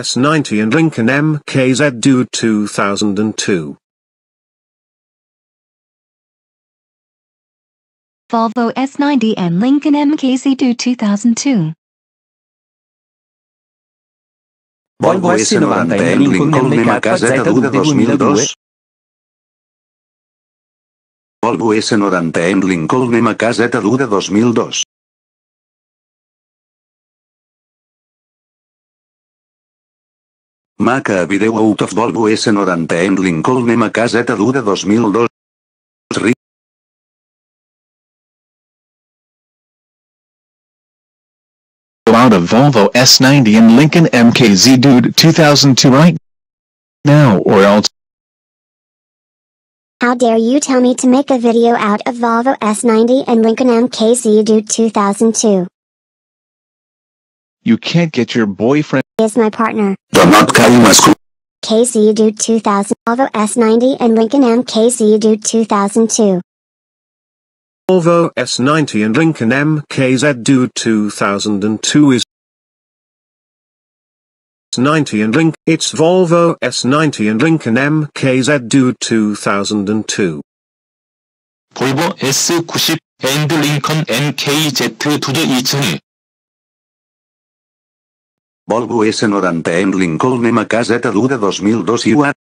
S90 and Lincoln MKZ Dude 2002. Volvo S90 and Lincoln MKZ do 2002. Volvo S90 e Lincoln MKZ Dude 2002. Volvo S90 e Lincoln MKZ Dude 2002. Maca Video Out of Volvo S90 en Lincoln MKZ Dude 2002. Ri- out of Volvo S90 and Lincoln MKZ Dude 2002 right now or else How dare you tell me to make a video out of Volvo S90 and Lincoln MKZ Dude 2002. You can't get your boyfriend He is my partner. The not Kalimasku. KC do 2000 Volvo S90 and Lincoln MKZ do 2002. Volvo S90 and Lincoln MKZ do 2002 is S90 and Link. It's Volvo S90 and Lincoln MKZ do 2002. Volvo S90 and Lincoln MKZ do 2002. Volvo S90 en Lincoln MKZ Dude 2002 i UA.